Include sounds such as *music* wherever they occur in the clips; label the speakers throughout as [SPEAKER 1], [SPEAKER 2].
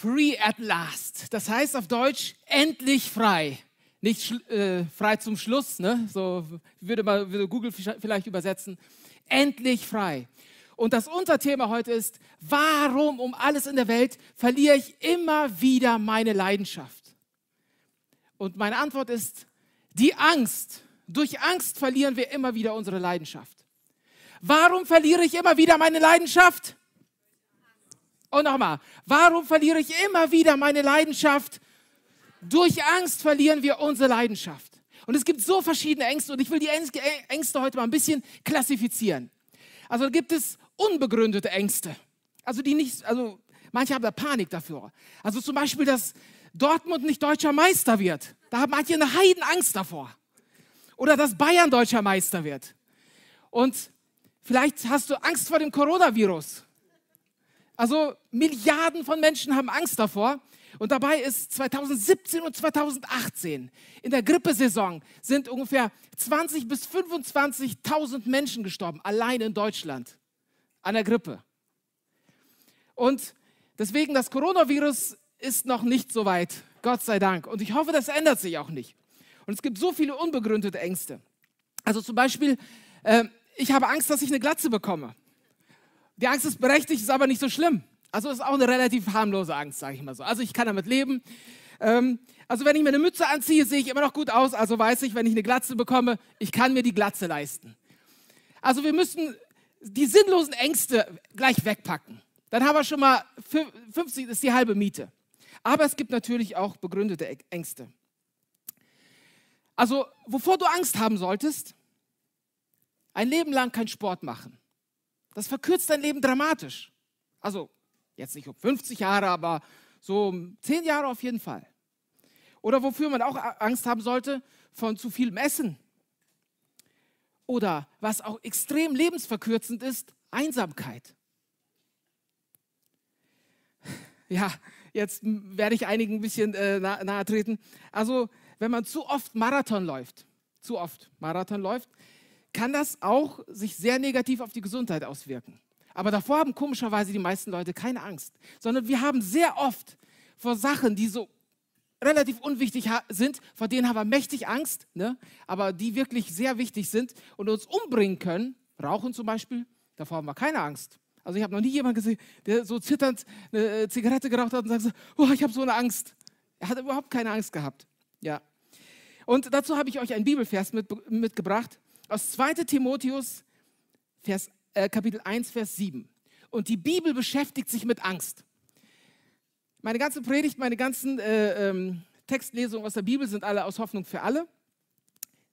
[SPEAKER 1] Free at last. Das heißt auf Deutsch endlich frei. Nicht äh, frei zum Schluss, ne? so würde, man, würde Google vielleicht übersetzen. Endlich frei. Und das Unterthema heute ist, warum um alles in der Welt verliere ich immer wieder meine Leidenschaft? Und meine Antwort ist, die Angst. Durch Angst verlieren wir immer wieder unsere Leidenschaft. Warum verliere ich immer wieder meine Leidenschaft? Und nochmal, warum verliere ich immer wieder meine Leidenschaft? Durch Angst verlieren wir unsere Leidenschaft. Und es gibt so verschiedene Ängste und ich will die Ängste heute mal ein bisschen klassifizieren. Also gibt es unbegründete Ängste. Also die nicht, also manche haben da Panik dafür. Also zum Beispiel, dass Dortmund nicht deutscher Meister wird. Da haben manche eine Heidenangst davor. Oder dass Bayern deutscher Meister wird. Und vielleicht hast du Angst vor dem Coronavirus. Also Milliarden von Menschen haben Angst davor. Und dabei ist 2017 und 2018 in der Grippesaison sind ungefähr 20 bis 25.000 Menschen gestorben, allein in Deutschland an der Grippe. Und deswegen, das Coronavirus ist noch nicht so weit, Gott sei Dank. Und ich hoffe, das ändert sich auch nicht. Und es gibt so viele unbegründete Ängste. Also zum Beispiel, äh, ich habe Angst, dass ich eine Glatze bekomme. Die Angst ist berechtigt, ist aber nicht so schlimm. Also ist auch eine relativ harmlose Angst, sage ich mal so. Also ich kann damit leben. Ähm, also wenn ich mir eine Mütze anziehe, sehe ich immer noch gut aus. Also weiß ich, wenn ich eine Glatze bekomme, ich kann mir die Glatze leisten. Also wir müssen die sinnlosen Ängste gleich wegpacken. Dann haben wir schon mal 50, das ist die halbe Miete. Aber es gibt natürlich auch begründete Ängste. Also, wovor du Angst haben solltest, ein Leben lang keinen Sport machen. Das verkürzt dein Leben dramatisch. Also, jetzt nicht um 50 Jahre, aber so um 10 Jahre auf jeden Fall. Oder wofür man auch Angst haben sollte, von zu viel Essen. Oder was auch extrem lebensverkürzend ist, Einsamkeit. Ja, jetzt werde ich einigen ein bisschen äh, nahe treten. Also, wenn man zu oft Marathon läuft, zu oft Marathon läuft, kann das auch sich sehr negativ auf die Gesundheit auswirken. Aber davor haben komischerweise die meisten Leute keine Angst, sondern wir haben sehr oft vor Sachen, die so relativ unwichtig sind, vor denen haben wir mächtig Angst, ne? aber die wirklich sehr wichtig sind und uns umbringen können. Rauchen zum Beispiel, davor haben wir keine Angst. Also ich habe noch nie jemanden gesehen, der so zitternd eine äh, Zigarette geraucht hat und sagt, oh, ich habe so eine Angst. Er hat überhaupt keine Angst gehabt. Ja. Und dazu habe ich euch einen Bibelvers mit, mitgebracht aus 2 Timotheus, Vers, äh, Kapitel 1, Vers 7. Und die Bibel beschäftigt sich mit Angst. Meine ganze Predigt, meine ganzen äh, ähm, Textlesungen aus der Bibel sind alle aus Hoffnung für alle.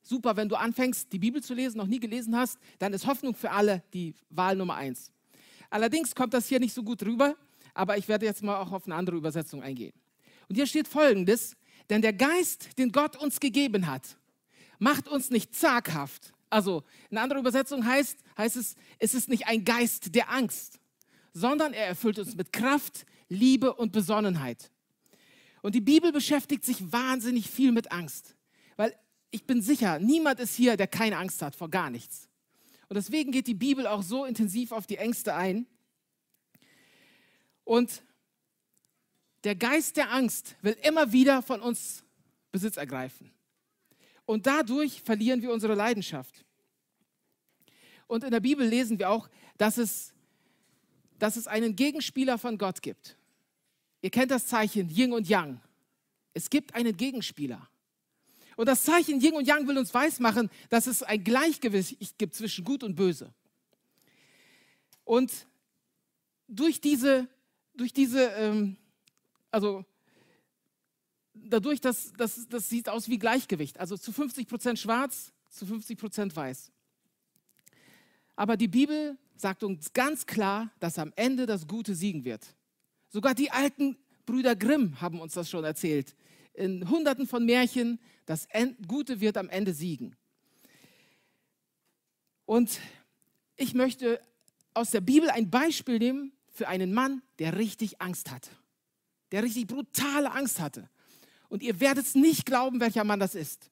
[SPEAKER 1] Super, wenn du anfängst, die Bibel zu lesen, noch nie gelesen hast, dann ist Hoffnung für alle die Wahl Nummer eins. Allerdings kommt das hier nicht so gut rüber, aber ich werde jetzt mal auch auf eine andere Übersetzung eingehen. Und hier steht folgendes, denn der Geist, den Gott uns gegeben hat, macht uns nicht zaghaft. Also in anderer Übersetzung heißt, heißt es, es ist nicht ein Geist der Angst, sondern er erfüllt uns mit Kraft, Liebe und Besonnenheit. Und die Bibel beschäftigt sich wahnsinnig viel mit Angst, weil ich bin sicher, niemand ist hier, der keine Angst hat vor gar nichts. Und deswegen geht die Bibel auch so intensiv auf die Ängste ein. Und der Geist der Angst will immer wieder von uns Besitz ergreifen. Und dadurch verlieren wir unsere Leidenschaft. Und in der Bibel lesen wir auch, dass es, dass es einen Gegenspieler von Gott gibt. Ihr kennt das Zeichen Yin und Yang. Es gibt einen Gegenspieler. Und das Zeichen Yin und Yang will uns weismachen, dass es ein Gleichgewicht gibt zwischen Gut und Böse. Und durch diese, durch diese ähm, also dadurch, dass das, das sieht aus wie Gleichgewicht, also zu 50 Prozent schwarz, zu 50 Prozent weiß. Aber die Bibel sagt uns ganz klar, dass am Ende das Gute siegen wird. Sogar die alten Brüder Grimm haben uns das schon erzählt. In hunderten von Märchen, das Gute wird am Ende siegen. Und ich möchte aus der Bibel ein Beispiel nehmen für einen Mann, der richtig Angst hat. Der richtig brutale Angst hatte. Und ihr werdet es nicht glauben, welcher Mann das ist.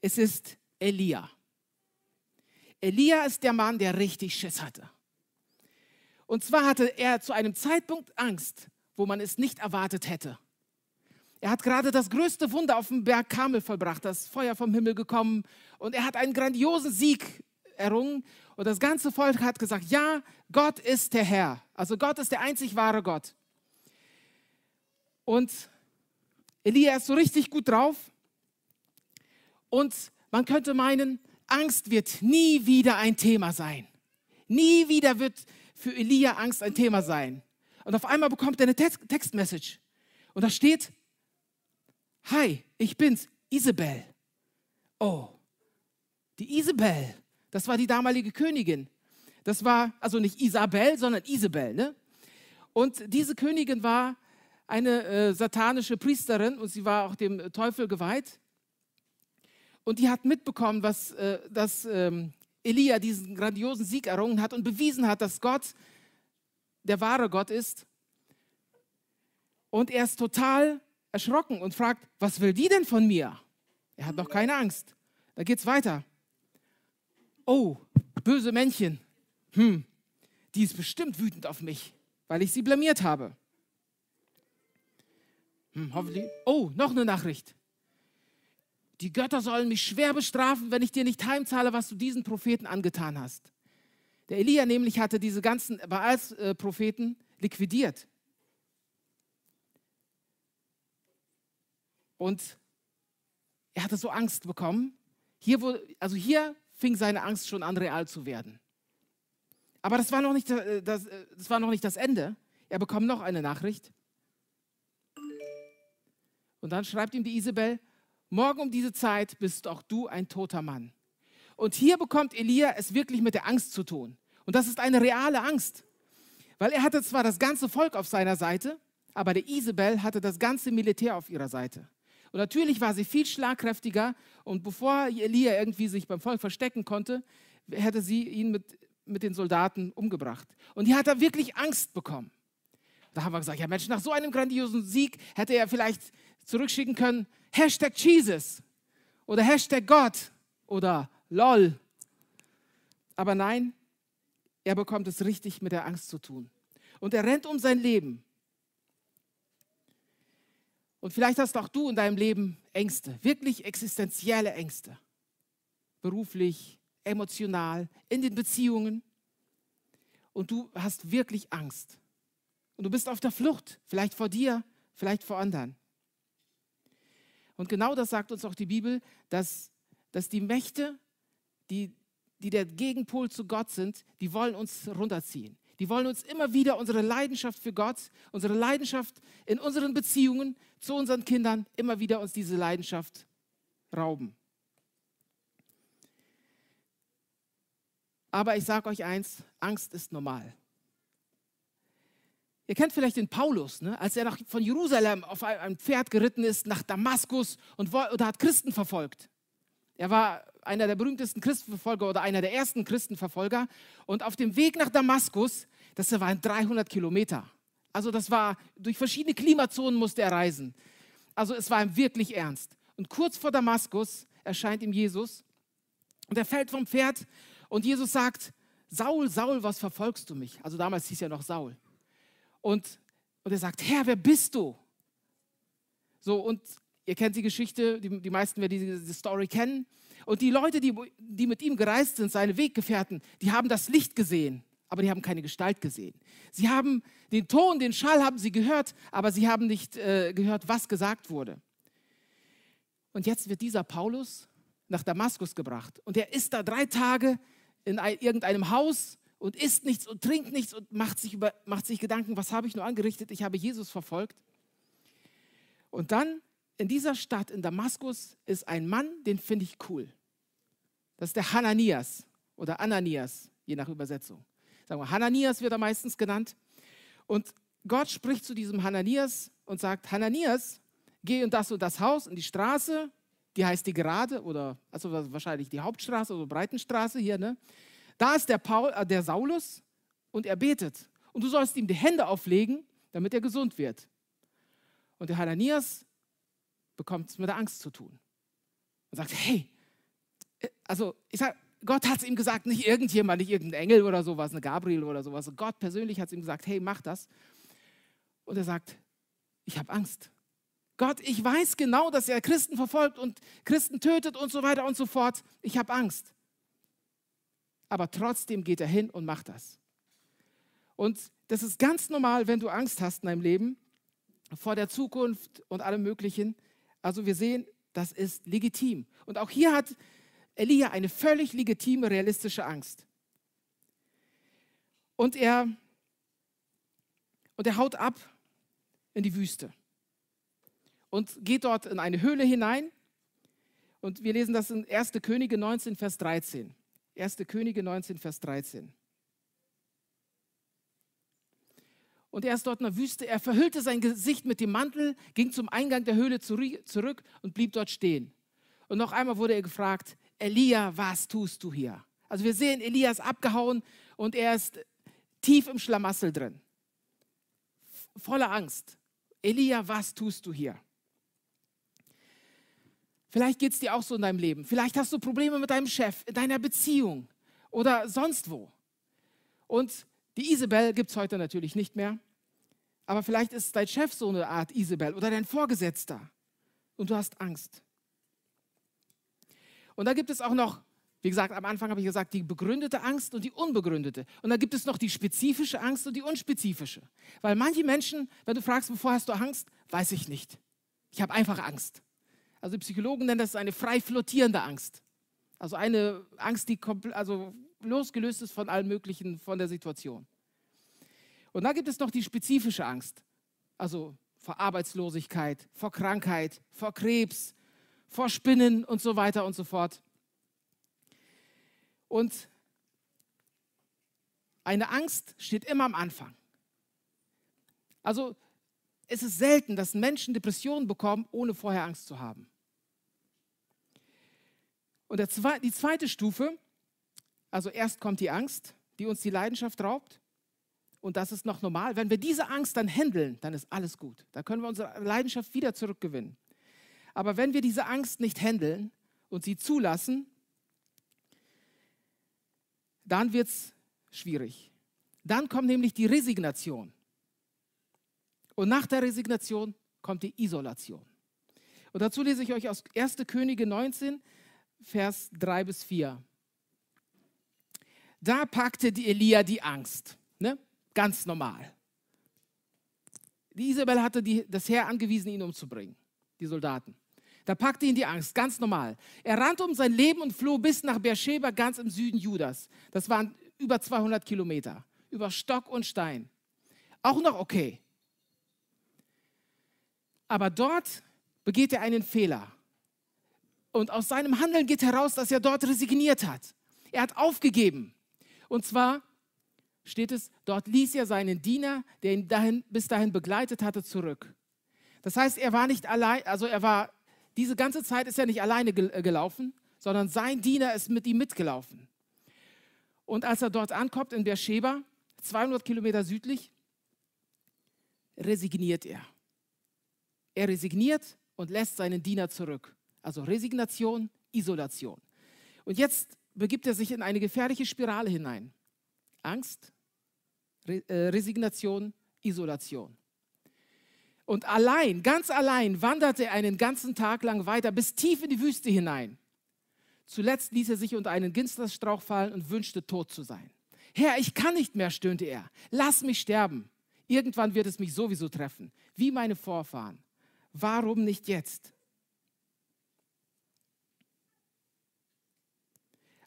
[SPEAKER 1] Es ist Elia. Elia ist der Mann, der richtig Schiss hatte. Und zwar hatte er zu einem Zeitpunkt Angst wo man es nicht erwartet hätte. Er hat gerade das größte Wunder auf dem Berg Kamel vollbracht, das Feuer vom Himmel gekommen und er hat einen grandiosen Sieg errungen und das ganze Volk hat gesagt, ja, Gott ist der Herr. Also Gott ist der einzig wahre Gott. Und Elia ist so richtig gut drauf und man könnte meinen, Angst wird nie wieder ein Thema sein. Nie wieder wird für Elia Angst ein Thema sein. Und auf einmal bekommt er eine Textmessage. Und da steht, Hi, ich bin's, Isabel. Oh, die Isabel, das war die damalige Königin. Das war also nicht Isabel, sondern Isabel. Ne? Und diese Königin war eine äh, satanische Priesterin und sie war auch dem Teufel geweiht. Und die hat mitbekommen, was, äh, dass ähm, Elia diesen grandiosen Sieg errungen hat und bewiesen hat, dass Gott der wahre Gott ist. Und er ist total erschrocken und fragt, was will die denn von mir? Er hat noch keine Angst. Da geht's weiter. Oh, böse Männchen. Hm, die ist bestimmt wütend auf mich, weil ich sie blamiert habe. Hm, hoffentlich. Oh, noch eine Nachricht. Die Götter sollen mich schwer bestrafen, wenn ich dir nicht heimzahle, was du diesen Propheten angetan hast. Der Elia nämlich hatte diese ganzen Baals-Propheten liquidiert. Und er hatte so Angst bekommen. Hier wurde, also hier fing seine Angst schon an, real zu werden. Aber das war noch nicht äh, das, äh, das, war noch nicht das Ende. Er bekommt noch eine Nachricht. Und dann schreibt ihm die Isabel, morgen um diese Zeit bist auch du ein toter Mann. Und hier bekommt Elia es wirklich mit der Angst zu tun. Und das ist eine reale Angst. Weil er hatte zwar das ganze Volk auf seiner Seite, aber der Isabel hatte das ganze Militär auf ihrer Seite. Und natürlich war sie viel schlagkräftiger und bevor Elia irgendwie sich beim Volk verstecken konnte, hätte sie ihn mit, mit den Soldaten umgebracht. Und hier hat er wirklich Angst bekommen. Da haben wir gesagt, ja Mensch, nach so einem grandiosen Sieg hätte er vielleicht zurückschicken können, Hashtag Jesus oder Hashtag Gott oder LOL. Aber nein, er bekommt es richtig mit der Angst zu tun. Und er rennt um sein Leben. Und vielleicht hast auch du in deinem Leben Ängste, wirklich existenzielle Ängste. Beruflich, emotional, in den Beziehungen. Und du hast wirklich Angst. Und du bist auf der Flucht, vielleicht vor dir, vielleicht vor anderen. Und genau das sagt uns auch die Bibel, dass, dass die Mächte, die, die der Gegenpol zu Gott sind, die wollen uns runterziehen. Die wollen uns immer wieder unsere Leidenschaft für Gott, unsere Leidenschaft in unseren Beziehungen zu unseren Kindern, immer wieder uns diese Leidenschaft rauben. Aber ich sage euch eins, Angst ist normal. Ihr kennt vielleicht den Paulus, ne? als er nach, von Jerusalem auf ein Pferd geritten ist nach Damaskus und, und hat Christen verfolgt. Er war einer der berühmtesten Christenverfolger oder einer der ersten Christenverfolger. Und auf dem Weg nach Damaskus, das waren 300 Kilometer. Also das war, durch verschiedene Klimazonen musste er reisen. Also es war ihm wirklich ernst. Und kurz vor Damaskus erscheint ihm Jesus und er fällt vom Pferd und Jesus sagt, Saul, Saul, was verfolgst du mich? Also damals hieß er noch Saul. Und, und er sagt, Herr, wer bist du? So, und ihr kennt die Geschichte, die, die meisten werden diese, diese Story kennen. Und die Leute, die, die mit ihm gereist sind, seine Weggefährten, die haben das Licht gesehen, aber die haben keine Gestalt gesehen. Sie haben den Ton, den Schall haben sie gehört, aber sie haben nicht äh, gehört, was gesagt wurde. Und jetzt wird dieser Paulus nach Damaskus gebracht. Und er ist da drei Tage in irgendeinem Haus und isst nichts und trinkt nichts und macht sich, über, macht sich Gedanken, was habe ich nur angerichtet? Ich habe Jesus verfolgt. Und dann in dieser Stadt, in Damaskus, ist ein Mann, den finde ich cool. Das ist der Hananias oder Ananias, je nach Übersetzung. Sagen wir, Hananias wird er meistens genannt. Und Gott spricht zu diesem Hananias und sagt, Hananias, geh in das und das Haus, in die Straße, die heißt die Gerade oder also wahrscheinlich die Hauptstraße oder Breitenstraße hier, ne? Da ist der, Paul, äh, der Saulus und er betet. Und du sollst ihm die Hände auflegen, damit er gesund wird. Und der Hananias bekommt es mit der Angst zu tun. Und sagt, hey, äh, also ich sage, Gott hat es ihm gesagt, nicht irgendjemand, nicht irgendein Engel oder sowas, eine Gabriel oder sowas. Gott persönlich hat es ihm gesagt, hey, mach das. Und er sagt, ich habe Angst. Gott, ich weiß genau, dass er Christen verfolgt und Christen tötet und so weiter und so fort. Ich habe Angst. Aber trotzdem geht er hin und macht das. Und das ist ganz normal, wenn du Angst hast in deinem Leben vor der Zukunft und allem Möglichen. Also wir sehen, das ist legitim. Und auch hier hat Elia eine völlig legitime, realistische Angst. Und er, und er haut ab in die Wüste und geht dort in eine Höhle hinein. Und wir lesen das in 1. Könige 19, Vers 13. 1. Könige 19, Vers 13. Und er ist dort in der Wüste. Er verhüllte sein Gesicht mit dem Mantel, ging zum Eingang der Höhle zurück und blieb dort stehen. Und noch einmal wurde er gefragt, Elia, was tust du hier? Also wir sehen, Elias abgehauen und er ist tief im Schlamassel drin. Voller Angst. Elia, was tust du hier? Vielleicht geht es dir auch so in deinem Leben. Vielleicht hast du Probleme mit deinem Chef, in deiner Beziehung oder sonst wo. Und die Isabel gibt es heute natürlich nicht mehr. Aber vielleicht ist dein Chef so eine Art Isabel oder dein Vorgesetzter. Und du hast Angst. Und da gibt es auch noch, wie gesagt, am Anfang habe ich gesagt, die begründete Angst und die unbegründete. Und da gibt es noch die spezifische Angst und die unspezifische. Weil manche Menschen, wenn du fragst, wovor hast du Angst, weiß ich nicht. Ich habe einfach Angst. Also Psychologen nennen das eine frei flottierende Angst. Also eine Angst, die also losgelöst ist von allem Möglichen, von der Situation. Und dann gibt es noch die spezifische Angst. Also vor Arbeitslosigkeit, vor Krankheit, vor Krebs, vor Spinnen und so weiter und so fort. Und eine Angst steht immer am Anfang. Also es ist selten, dass Menschen Depressionen bekommen, ohne vorher Angst zu haben. Und Zwe die zweite Stufe, also erst kommt die Angst, die uns die Leidenschaft raubt. Und das ist noch normal. Wenn wir diese Angst dann handeln, dann ist alles gut. Da können wir unsere Leidenschaft wieder zurückgewinnen. Aber wenn wir diese Angst nicht handeln und sie zulassen, dann wird es schwierig. Dann kommt nämlich die Resignation. Und nach der Resignation kommt die Isolation. Und dazu lese ich euch aus 1. Könige 19, Vers 3 bis 4. Da packte die Elia die Angst. Ne? Ganz normal. Die Isabel hatte die, das Heer angewiesen, ihn umzubringen, die Soldaten. Da packte ihn die Angst, ganz normal. Er rannte um sein Leben und floh bis nach Beersheba, ganz im Süden Judas. Das waren über 200 Kilometer, über Stock und Stein. Auch noch okay. Aber dort begeht er einen Fehler. Und aus seinem Handeln geht heraus, dass er dort resigniert hat. Er hat aufgegeben. Und zwar steht es, dort ließ er seinen Diener, der ihn dahin, bis dahin begleitet hatte, zurück. Das heißt, er war nicht allein, also er war, diese ganze Zeit ist er nicht alleine äh, gelaufen, sondern sein Diener ist mit ihm mitgelaufen. Und als er dort ankommt in Beersheba, 200 Kilometer südlich, resigniert er. Er resigniert und lässt seinen Diener zurück. Also Resignation, Isolation. Und jetzt begibt er sich in eine gefährliche Spirale hinein. Angst, Re äh, Resignation, Isolation. Und allein, ganz allein, wanderte er einen ganzen Tag lang weiter bis tief in die Wüste hinein. Zuletzt ließ er sich unter einen Ginsterstrauch fallen und wünschte, tot zu sein. Herr, ich kann nicht mehr, stöhnte er. Lass mich sterben. Irgendwann wird es mich sowieso treffen, wie meine Vorfahren. Warum nicht jetzt?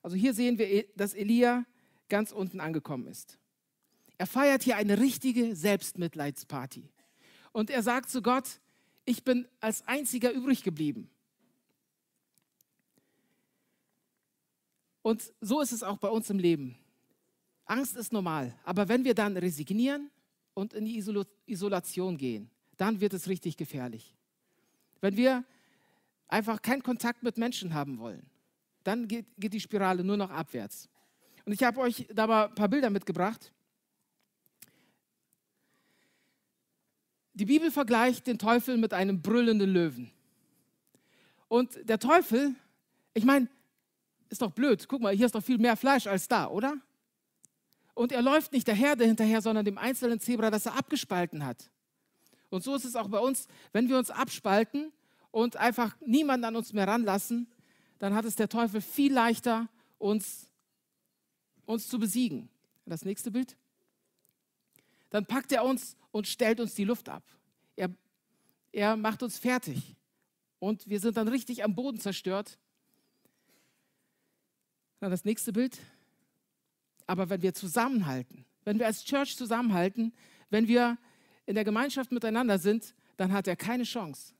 [SPEAKER 1] Also hier sehen wir, dass Elia ganz unten angekommen ist. Er feiert hier eine richtige Selbstmitleidsparty. Und er sagt zu Gott, ich bin als einziger übrig geblieben. Und so ist es auch bei uns im Leben. Angst ist normal, aber wenn wir dann resignieren und in die Isolation gehen, dann wird es richtig gefährlich. Wenn wir einfach keinen Kontakt mit Menschen haben wollen, dann geht, geht die Spirale nur noch abwärts. Und ich habe euch da mal ein paar Bilder mitgebracht. Die Bibel vergleicht den Teufel mit einem brüllenden Löwen. Und der Teufel, ich meine, ist doch blöd. Guck mal, hier ist doch viel mehr Fleisch als da, oder? Und er läuft nicht der Herde hinterher, sondern dem einzelnen Zebra, das er abgespalten hat. Und so ist es auch bei uns, wenn wir uns abspalten und einfach niemanden an uns mehr ranlassen, dann hat es der Teufel viel leichter, uns, uns zu besiegen. Das nächste Bild. Dann packt er uns und stellt uns die Luft ab. Er, er macht uns fertig. Und wir sind dann richtig am Boden zerstört. Dann das nächste Bild. Aber wenn wir zusammenhalten, wenn wir als Church zusammenhalten, wenn wir in der Gemeinschaft miteinander sind, dann hat er keine Chance.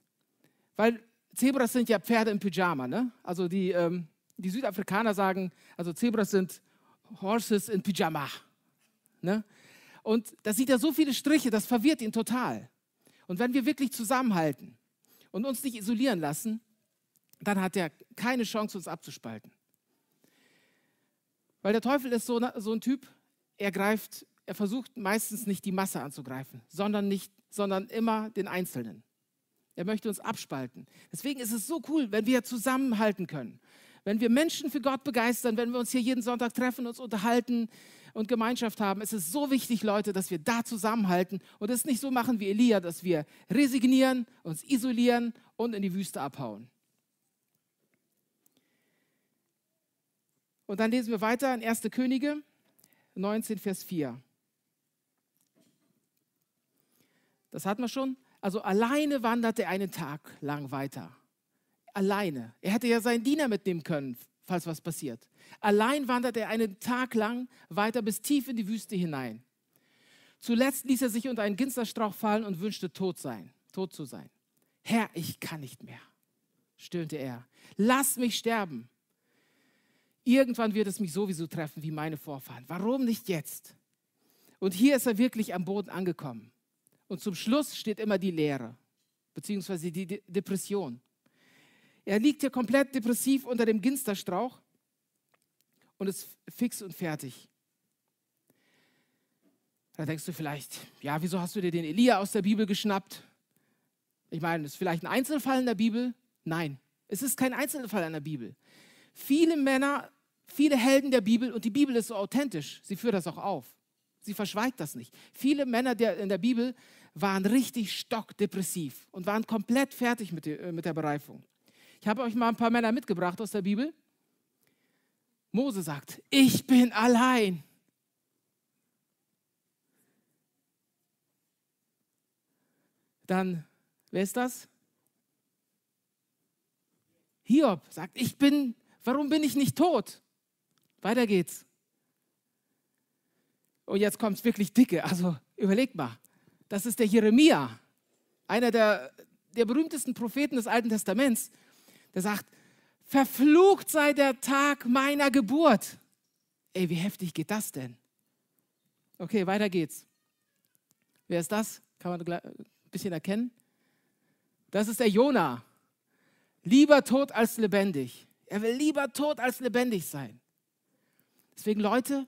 [SPEAKER 1] Weil Zebras sind ja Pferde im Pyjama. Ne? Also die, ähm, die Südafrikaner sagen, also Zebras sind Horses in Pyjama. Ne? Und da sieht er so viele Striche, das verwirrt ihn total. Und wenn wir wirklich zusammenhalten und uns nicht isolieren lassen, dann hat er keine Chance, uns abzuspalten. Weil der Teufel ist so, so ein Typ, er greift, er versucht meistens nicht die Masse anzugreifen, sondern, nicht, sondern immer den Einzelnen. Er möchte uns abspalten. Deswegen ist es so cool, wenn wir zusammenhalten können. Wenn wir Menschen für Gott begeistern, wenn wir uns hier jeden Sonntag treffen, uns unterhalten und Gemeinschaft haben, ist es so wichtig, Leute, dass wir da zusammenhalten und es nicht so machen wie Elia, dass wir resignieren, uns isolieren und in die Wüste abhauen. Und dann lesen wir weiter in 1. Könige 19, Vers 4. Das hatten wir schon. Also alleine wanderte er einen Tag lang weiter. Alleine. Er hätte ja seinen Diener mitnehmen können, falls was passiert. Allein wanderte er einen Tag lang weiter bis tief in die Wüste hinein. Zuletzt ließ er sich unter einen Ginsterstrauch fallen und wünschte tot sein, tot zu sein. Herr, ich kann nicht mehr, stöhnte er. Lass mich sterben. Irgendwann wird es mich sowieso treffen wie meine Vorfahren. Warum nicht jetzt? Und hier ist er wirklich am Boden angekommen. Und zum Schluss steht immer die Leere, beziehungsweise die De Depression. Er liegt hier komplett depressiv unter dem Ginsterstrauch und ist fix und fertig. Da denkst du vielleicht, ja, wieso hast du dir den Elia aus der Bibel geschnappt? Ich meine, ist vielleicht ein Einzelfall in der Bibel? Nein, es ist kein Einzelfall in der Bibel. Viele Männer, viele Helden der Bibel, und die Bibel ist so authentisch, sie führt das auch auf. Sie verschweigt das nicht. Viele Männer der, in der Bibel waren richtig stockdepressiv und waren komplett fertig mit, der, äh, mit der Bereifung. Ich habe euch mal ein paar Männer mitgebracht aus der Bibel. Mose sagt, ich bin allein. Dann, wer ist das? Hiob sagt, ich bin Warum bin ich nicht tot? Weiter geht's. Und jetzt kommt es wirklich dicke. Also überleg mal. Das ist der Jeremia, einer der, der berühmtesten Propheten des Alten Testaments. Der sagt, verflucht sei der Tag meiner Geburt. Ey, wie heftig geht das denn? Okay, weiter geht's. Wer ist das? Kann man ein bisschen erkennen? Das ist der Jona. Lieber tot als lebendig. Er will lieber tot als lebendig sein. Deswegen, Leute,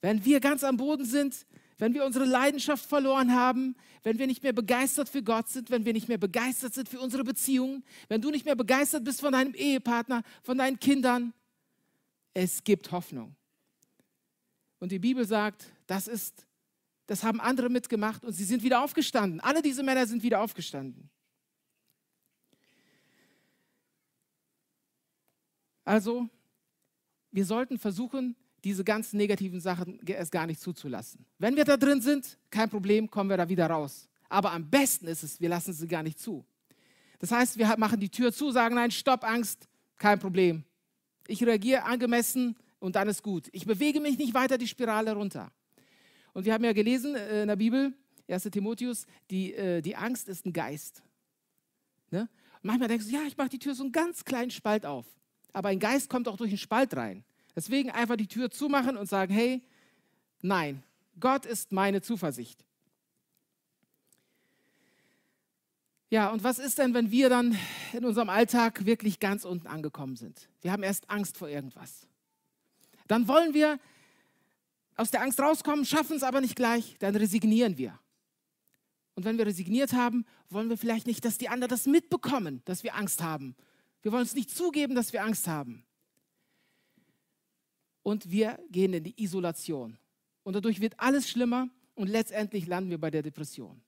[SPEAKER 1] wenn wir ganz am Boden sind, wenn wir unsere Leidenschaft verloren haben, wenn wir nicht mehr begeistert für Gott sind, wenn wir nicht mehr begeistert sind für unsere Beziehungen, wenn du nicht mehr begeistert bist von deinem Ehepartner, von deinen Kindern, es gibt Hoffnung. Und die Bibel sagt, das ist, das haben andere mitgemacht und sie sind wieder aufgestanden. Alle diese Männer sind wieder aufgestanden. Also, wir sollten versuchen, diese ganzen negativen Sachen erst gar nicht zuzulassen. Wenn wir da drin sind, kein Problem, kommen wir da wieder raus. Aber am besten ist es, wir lassen sie gar nicht zu. Das heißt, wir machen die Tür zu, sagen, nein, stopp, Angst, kein Problem. Ich reagiere angemessen und dann ist gut. Ich bewege mich nicht weiter die Spirale runter. Und wir haben ja gelesen äh, in der Bibel, 1 Timotheus, die, äh, die Angst ist ein Geist. Ne? Manchmal denkst du, ja, ich mache die Tür so einen ganz kleinen Spalt auf aber ein Geist kommt auch durch einen Spalt rein. Deswegen einfach die Tür zumachen und sagen, hey, nein, Gott ist meine Zuversicht. Ja, und was ist denn, wenn wir dann in unserem Alltag wirklich ganz unten angekommen sind? Wir haben erst Angst vor irgendwas. Dann wollen wir aus der Angst rauskommen, schaffen es aber nicht gleich, dann resignieren wir. Und wenn wir resigniert haben, wollen wir vielleicht nicht, dass die anderen das mitbekommen, dass wir Angst haben, wir wollen es nicht zugeben, dass wir Angst haben. Und wir gehen in die Isolation. Und dadurch wird alles schlimmer und letztendlich landen wir bei der Depression.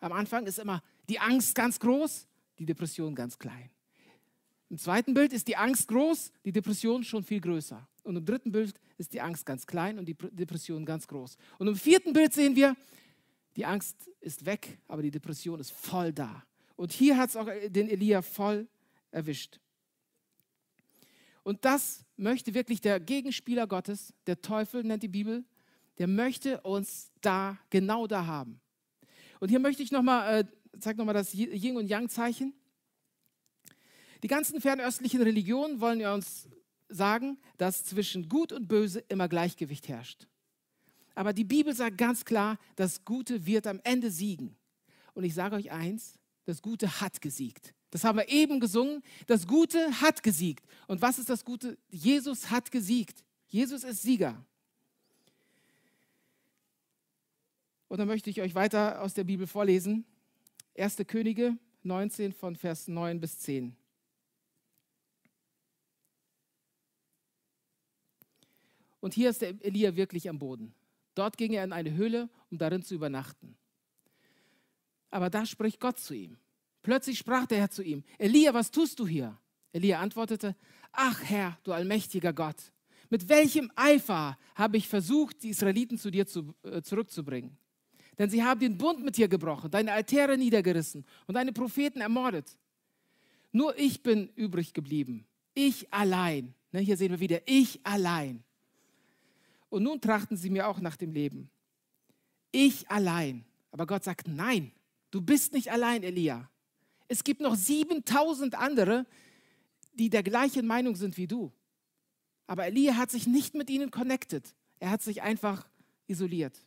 [SPEAKER 1] Am Anfang ist immer die Angst ganz groß, die Depression ganz klein. Im zweiten Bild ist die Angst groß, die Depression schon viel größer. Und im dritten Bild ist die Angst ganz klein und die Depression ganz groß. Und im vierten Bild sehen wir, die Angst ist weg, aber die Depression ist voll da. Und hier hat es auch den Elia voll erwischt. Und das möchte wirklich der Gegenspieler Gottes, der Teufel nennt die Bibel, der möchte uns da, genau da haben. Und hier möchte ich nochmal, äh, zeig nochmal das Yin und Yang Zeichen. Die ganzen fernöstlichen Religionen wollen ja uns sagen, dass zwischen Gut und Böse immer Gleichgewicht herrscht. Aber die Bibel sagt ganz klar, das Gute wird am Ende siegen. Und ich sage euch eins, das Gute hat gesiegt. Das haben wir eben gesungen. Das Gute hat gesiegt. Und was ist das Gute? Jesus hat gesiegt. Jesus ist Sieger. Und dann möchte ich euch weiter aus der Bibel vorlesen. 1. Könige 19 von Vers 9 bis 10. Und hier ist der Elia wirklich am Boden. Dort ging er in eine Höhle, um darin zu übernachten. Aber da spricht Gott zu ihm. Plötzlich sprach der Herr zu ihm, Elia, was tust du hier? Elia antwortete, ach Herr, du allmächtiger Gott, mit welchem Eifer habe ich versucht, die Israeliten zu dir zu, äh, zurückzubringen? Denn sie haben den Bund mit dir gebrochen, deine Altäre niedergerissen und deine Propheten ermordet. Nur ich bin übrig geblieben. Ich allein. Ne, hier sehen wir wieder, ich allein. Und nun trachten sie mir auch nach dem Leben. Ich allein. Aber Gott sagt, nein, du bist nicht allein, Elia. Es gibt noch 7000 andere, die der gleichen Meinung sind wie du. Aber Elia hat sich nicht mit ihnen connected. Er hat sich einfach isoliert.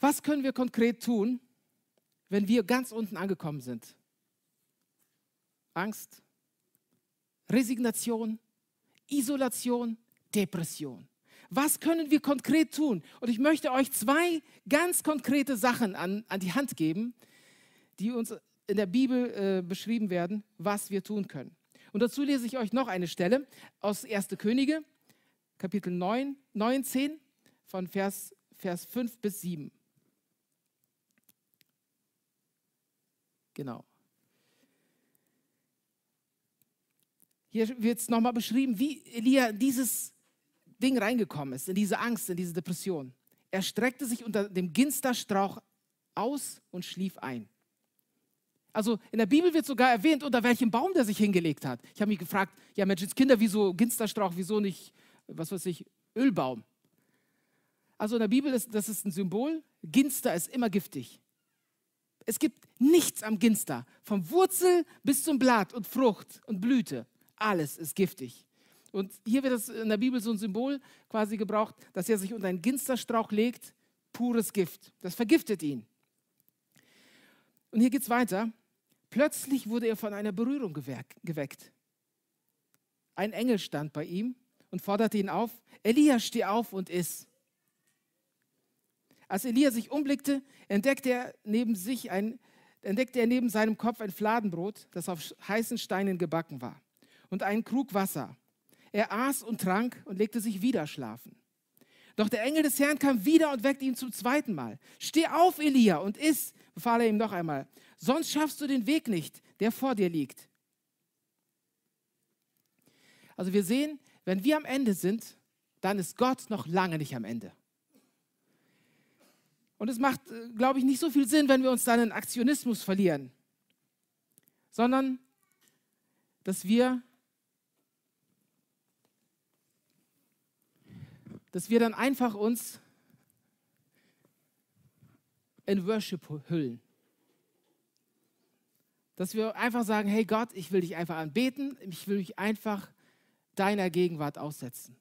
[SPEAKER 1] Was können wir konkret tun, wenn wir ganz unten angekommen sind? Angst, Resignation, Isolation, Depression. Was können wir konkret tun? Und ich möchte euch zwei ganz konkrete Sachen an, an die Hand geben, die uns in der Bibel äh, beschrieben werden, was wir tun können. Und dazu lese ich euch noch eine Stelle aus 1. Könige, Kapitel 9, 19, von Vers, Vers 5 bis 7. Genau. Hier wird es nochmal beschrieben, wie Elia dieses Ding reingekommen ist, in diese Angst, in diese Depression. Er streckte sich unter dem Ginsterstrauch aus und schlief ein. Also in der Bibel wird sogar erwähnt, unter welchem Baum der sich hingelegt hat. Ich habe mich gefragt, ja Menschenskinder, wieso Ginsterstrauch, wieso nicht, was weiß ich, Ölbaum? Also in der Bibel ist das ist ein Symbol, Ginster ist immer giftig. Es gibt nichts am Ginster, vom Wurzel bis zum Blatt und Frucht und Blüte alles ist giftig. Und hier wird es in der Bibel so ein Symbol quasi gebraucht, dass er sich unter einen Ginsterstrauch legt, pures Gift. Das vergiftet ihn. Und hier geht es weiter. Plötzlich wurde er von einer Berührung geweckt. Ein Engel stand bei ihm und forderte ihn auf, Elia, steh auf und iss. Als Elia sich umblickte, entdeckte er neben sich ein, entdeckte er neben seinem Kopf ein Fladenbrot, das auf heißen Steinen gebacken war und einen Krug Wasser. Er aß und trank und legte sich wieder schlafen. Doch der Engel des Herrn kam wieder und weckte ihn zum zweiten Mal. Steh auf, Elia, und iss, befahl er ihm noch einmal. Sonst schaffst du den Weg nicht, der vor dir liegt. Also wir sehen, wenn wir am Ende sind, dann ist Gott noch lange nicht am Ende. Und es macht, äh, glaube ich, nicht so viel Sinn, wenn wir uns dann in Aktionismus verlieren, sondern dass wir dass wir dann einfach uns in Worship hüllen. Dass wir einfach sagen, hey Gott, ich will dich einfach anbeten, ich will mich einfach deiner Gegenwart aussetzen.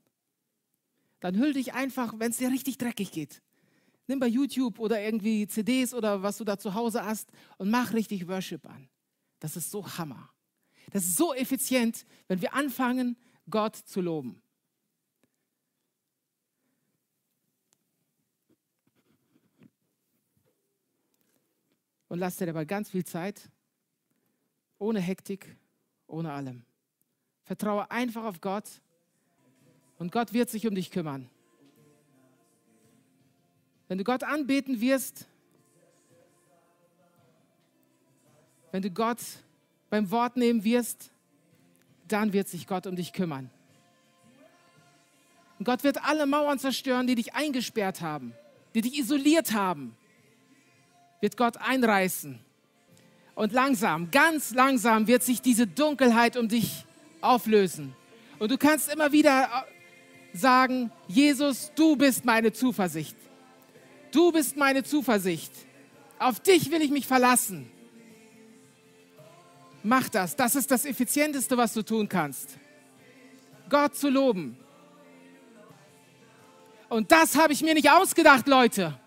[SPEAKER 1] Dann hüll dich einfach, wenn es dir richtig dreckig geht. Nimm bei YouTube oder irgendwie CDs oder was du da zu Hause hast und mach richtig Worship an. Das ist so Hammer. Das ist so effizient, wenn wir anfangen, Gott zu loben. Und lass dir dabei ganz viel Zeit, ohne Hektik, ohne allem. Vertraue einfach auf Gott und Gott wird sich um dich kümmern. Wenn du Gott anbeten wirst, wenn du Gott beim Wort nehmen wirst, dann wird sich Gott um dich kümmern. Und Gott wird alle Mauern zerstören, die dich eingesperrt haben, die dich isoliert haben, wird Gott einreißen. Und langsam, ganz langsam wird sich diese Dunkelheit um dich auflösen. Und du kannst immer wieder sagen, Jesus, du bist meine Zuversicht. Du bist meine Zuversicht. Auf dich will ich mich verlassen. Mach das. Das ist das Effizienteste, was du tun kannst. Gott zu loben. Und das habe ich mir nicht ausgedacht, Leute.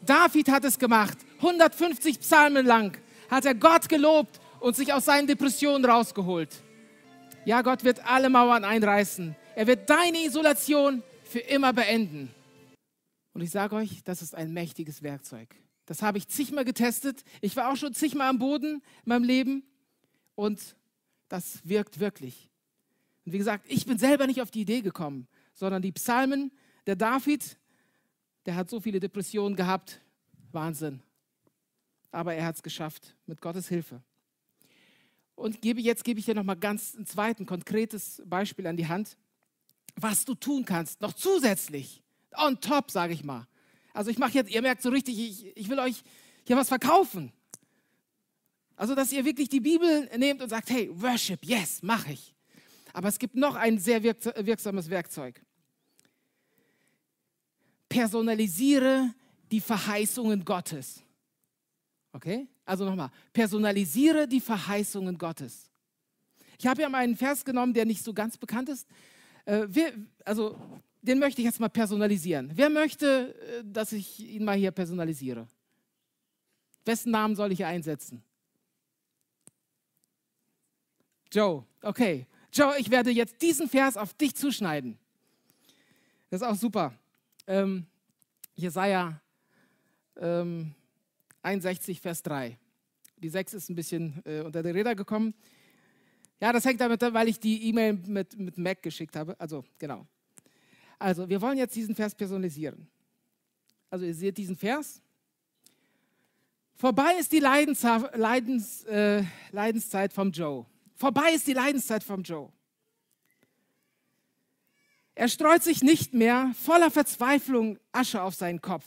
[SPEAKER 1] David hat es gemacht. 150 Psalmen lang hat er Gott gelobt und sich aus seinen Depressionen rausgeholt. Ja, Gott wird alle Mauern einreißen. Er wird deine Isolation für immer beenden. Und ich sage euch, das ist ein mächtiges Werkzeug. Das habe ich zigmal getestet. Ich war auch schon zigmal am Boden in meinem Leben. Und das wirkt wirklich. Und wie gesagt, ich bin selber nicht auf die Idee gekommen, sondern die Psalmen, der David, der hat so viele Depressionen gehabt. Wahnsinn. Aber er hat es geschafft mit Gottes Hilfe. Und gebe, jetzt gebe ich dir nochmal ganz ein zweites konkretes Beispiel an die Hand, was du tun kannst, noch zusätzlich on top, sage ich mal. Also ich mache jetzt, ihr merkt so richtig, ich, ich will euch hier was verkaufen. Also, dass ihr wirklich die Bibel nehmt und sagt, hey, Worship, yes, mache ich. Aber es gibt noch ein sehr wirksames Werkzeug. Personalisiere die Verheißungen Gottes. Okay? Also nochmal, personalisiere die Verheißungen Gottes. Ich habe ja mal einen Vers genommen, der nicht so ganz bekannt ist. Äh, wir, also den möchte ich jetzt mal personalisieren. Wer möchte, äh, dass ich ihn mal hier personalisiere? Wessen Namen soll ich einsetzen? Joe, okay. Joe, ich werde jetzt diesen Vers auf dich zuschneiden. Das ist auch super. Ähm, Jesaja ähm, 61, Vers 3. Die 6 ist ein bisschen äh, unter die Räder gekommen. Ja, das hängt damit, weil ich die E-Mail mit, mit Mac geschickt habe. Also, genau. Also, wir wollen jetzt diesen Vers personalisieren. Also, ihr seht diesen Vers. Vorbei ist die Leidens, Leidens, äh, Leidenszeit vom Joe. Vorbei ist die Leidenszeit vom Joe. Er streut sich nicht mehr voller Verzweiflung Asche auf seinen Kopf,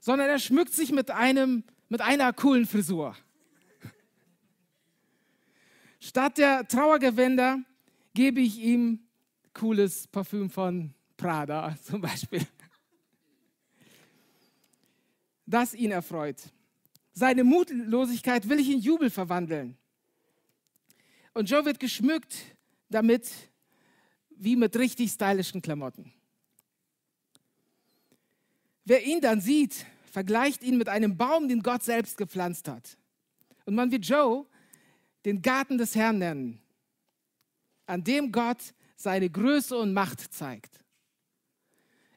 [SPEAKER 1] sondern er schmückt sich mit, einem, mit einer coolen Frisur. Statt der Trauergewänder gebe ich ihm cooles Parfüm von Prada *laughs* zum Beispiel, das ihn erfreut. Seine Mutlosigkeit will ich in Jubel verwandeln. Und Joe wird geschmückt damit, wie mit richtig stylischen Klamotten. Wer ihn dann sieht, vergleicht ihn mit einem Baum, den Gott selbst gepflanzt hat. Und man wird Joe den Garten des Herrn nennen, an dem Gott seine Größe und Macht zeigt.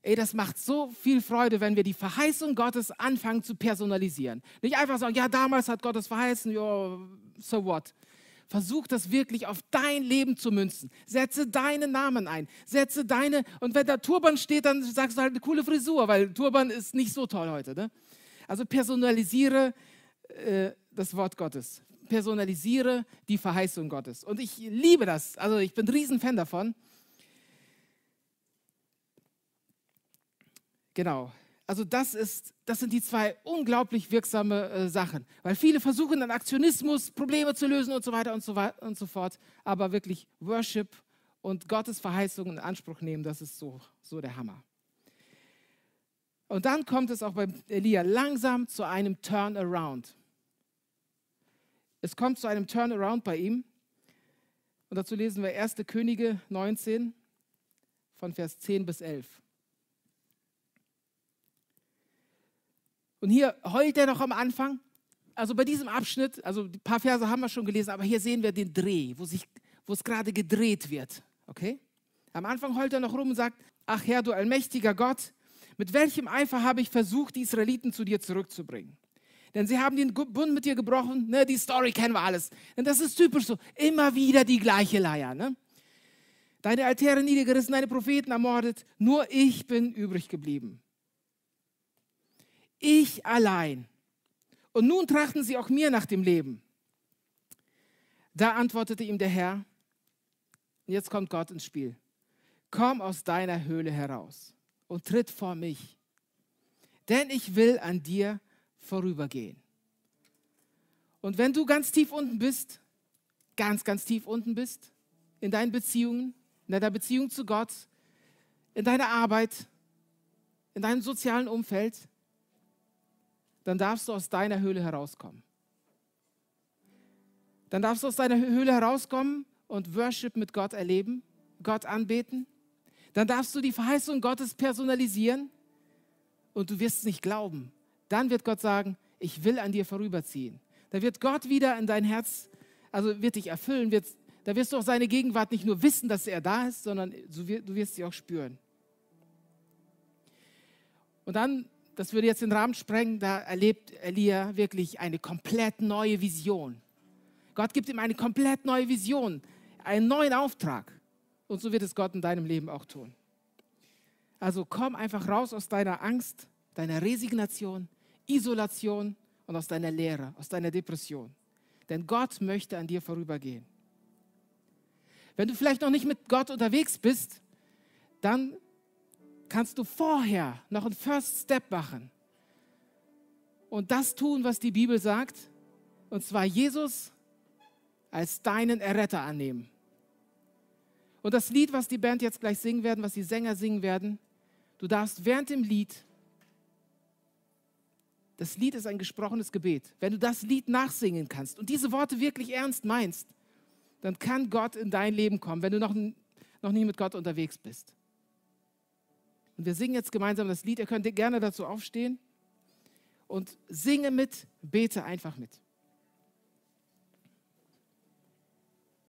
[SPEAKER 1] Ey, das macht so viel Freude, wenn wir die Verheißung Gottes anfangen zu personalisieren. Nicht einfach sagen, ja, damals hat Gott es verheißen, ja, so what. Versuch das wirklich auf dein Leben zu münzen. Setze deinen Namen ein. Setze deine, und wenn da Turban steht, dann sagst du halt eine coole Frisur, weil Turban ist nicht so toll heute. Ne? Also personalisiere äh, das Wort Gottes personalisiere die Verheißung Gottes. Und ich liebe das. Also ich bin ein Riesenfan davon. Genau. Also das, ist, das sind die zwei unglaublich wirksame äh, Sachen. Weil viele versuchen dann Aktionismus, Probleme zu lösen und so weiter und so, und so fort. Aber wirklich Worship und Gottes Verheißungen in Anspruch nehmen, das ist so, so der Hammer. Und dann kommt es auch bei Elia langsam zu einem Turnaround. Es kommt zu einem Turnaround bei ihm. Und dazu lesen wir 1. Könige 19 von Vers 10 bis 11. Und hier heult er noch am Anfang. Also bei diesem Abschnitt, also ein paar Verse haben wir schon gelesen, aber hier sehen wir den Dreh, wo, sich, wo es gerade gedreht wird. Okay? Am Anfang heult er noch rum und sagt, ach Herr, du allmächtiger Gott, mit welchem Eifer habe ich versucht, die Israeliten zu dir zurückzubringen? Denn sie haben den Bund mit dir gebrochen. Ne, die Story kennen wir alles. Denn das ist typisch so. Immer wieder die gleiche Leier. Ne? Deine Altäre niedergerissen, deine Propheten ermordet. Nur ich bin übrig geblieben. Ich allein. Und nun trachten sie auch mir nach dem Leben. Da antwortete ihm der Herr, jetzt kommt Gott ins Spiel, komm aus deiner Höhle heraus und tritt vor mich, denn ich will an dir vorübergehen. Und wenn du ganz tief unten bist, ganz, ganz tief unten bist, in deinen Beziehungen, in deiner Beziehung zu Gott, in deiner Arbeit, in deinem sozialen Umfeld, dann darfst du aus deiner Höhle herauskommen. Dann darfst du aus deiner Höhle herauskommen und Worship mit Gott erleben, Gott anbeten. Dann darfst du die Verheißung Gottes personalisieren und du wirst es nicht glauben. Dann wird Gott sagen, ich will an dir vorüberziehen. Da wird Gott wieder in dein Herz, also wird dich erfüllen, wird, da wirst du auch seine Gegenwart nicht nur wissen, dass er da ist, sondern du wirst sie auch spüren. Und dann das würde jetzt den Rahmen sprengen, da erlebt Elia wirklich eine komplett neue Vision. Gott gibt ihm eine komplett neue Vision, einen neuen Auftrag. Und so wird es Gott in deinem Leben auch tun. Also komm einfach raus aus deiner Angst, deiner Resignation, Isolation und aus deiner Leere, aus deiner Depression. Denn Gott möchte an dir vorübergehen. Wenn du vielleicht noch nicht mit Gott unterwegs bist, dann kannst du vorher noch einen First Step machen und das tun, was die Bibel sagt, und zwar Jesus als deinen Erretter annehmen. Und das Lied, was die Band jetzt gleich singen werden, was die Sänger singen werden, du darfst während dem Lied, das Lied ist ein gesprochenes Gebet, wenn du das Lied nachsingen kannst und diese Worte wirklich ernst meinst, dann kann Gott in dein Leben kommen, wenn du noch, noch nie mit Gott unterwegs bist. Und wir singen jetzt gemeinsam das Lied. Ihr könnt gerne dazu aufstehen und singe mit, bete einfach mit.